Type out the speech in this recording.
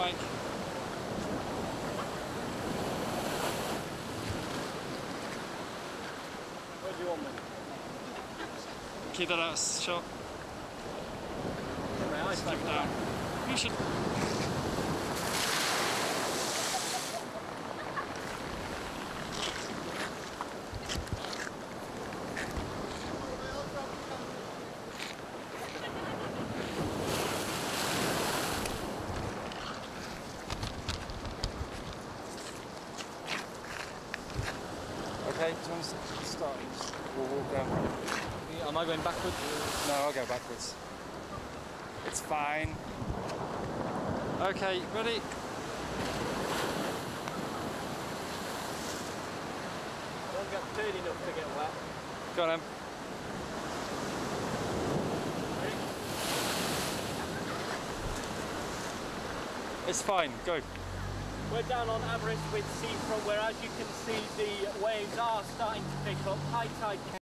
Mike. Where do you want me? Keep that out of shot. My eyes down. You should. Okay, do you want to start? We'll walk down. Am I going backwards? No, I'll go backwards. It's fine. Okay, ready? Don't get dirty enough to get wet. Go on, Em. It's fine, go. We're down on Aberystwyth seafront where as you can see the waves are starting to pick up. High tide